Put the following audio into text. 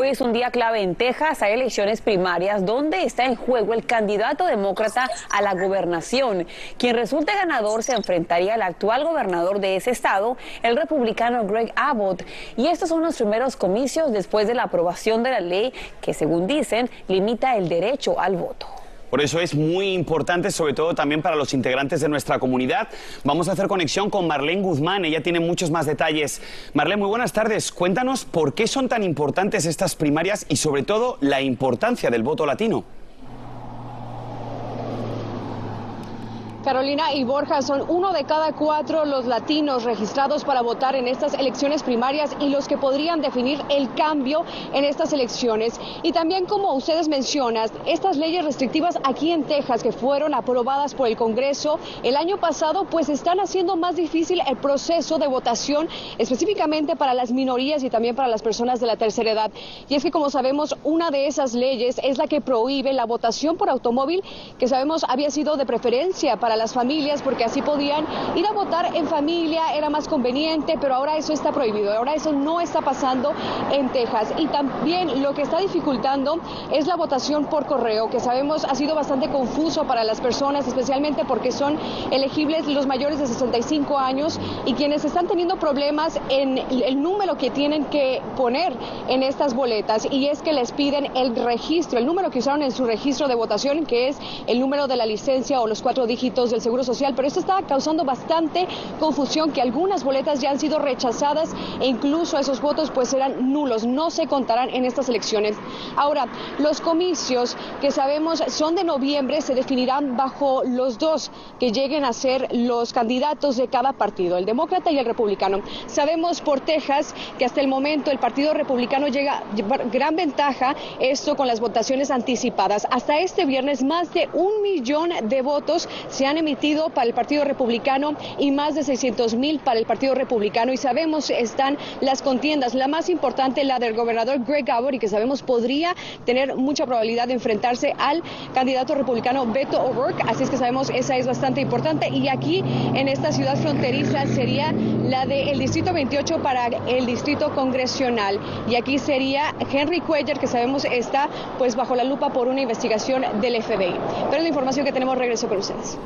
Hoy es un día clave en Texas, hay elecciones primarias donde está en juego el candidato demócrata a la gobernación. Quien resulte ganador se enfrentaría al actual gobernador de ese estado, el republicano Greg Abbott. Y estos son los primeros comicios después de la aprobación de la ley que, según dicen, limita el derecho al voto. Por eso es muy importante, sobre todo también para los integrantes de nuestra comunidad. Vamos a hacer conexión con Marlene Guzmán, ella tiene muchos más detalles. Marlene, muy buenas tardes. Cuéntanos por qué son tan importantes estas primarias y sobre todo la importancia del voto latino. Carolina y Borja son uno de cada cuatro los latinos registrados para votar en estas elecciones primarias y los que podrían definir el cambio en estas elecciones. Y también, como ustedes mencionan, estas leyes restrictivas aquí en Texas que fueron aprobadas por el Congreso el año pasado, pues están haciendo más difícil el proceso de votación, específicamente para las minorías y también para las personas de la tercera edad. Y es que, como sabemos, una de esas leyes es la que prohíbe la votación por automóvil, que sabemos había sido de preferencia para las familias porque así podían ir a votar en familia, era más conveniente, pero ahora eso está prohibido, ahora eso no está pasando en Texas. Y también lo que está dificultando es la votación por correo, que sabemos ha sido bastante confuso para las personas, especialmente porque son elegibles los mayores de 65 años y quienes están teniendo problemas en el número que tienen que poner en estas boletas y es que les piden el registro, el número que usaron en su registro de votación, que es el número de la licencia o los cuatro dígitos del Seguro Social, pero esto está causando bastante confusión, que algunas boletas ya han sido rechazadas e incluso esos votos pues serán nulos, no se contarán en estas elecciones. Ahora, los comicios que sabemos son de noviembre se definirán bajo los dos que lleguen a ser los candidatos de cada partido, el demócrata y el republicano. Sabemos por Texas que hasta el momento el Partido Republicano llega gran ventaja, esto con las votaciones anticipadas. Hasta este viernes más de un millón de votos se han han emitido para el Partido Republicano y más de 600 mil para el Partido Republicano. Y sabemos están las contiendas, la más importante, la del gobernador Greg Abbott, y que sabemos podría tener mucha probabilidad de enfrentarse al candidato republicano Beto O'Rourke. Así es que sabemos esa es bastante importante. Y aquí en esta ciudad fronteriza sería la del Distrito 28 para el Distrito Congresional. Y aquí sería Henry Cuellar, que sabemos está pues bajo la lupa por una investigación del FBI. Pero la información que tenemos regreso con ustedes.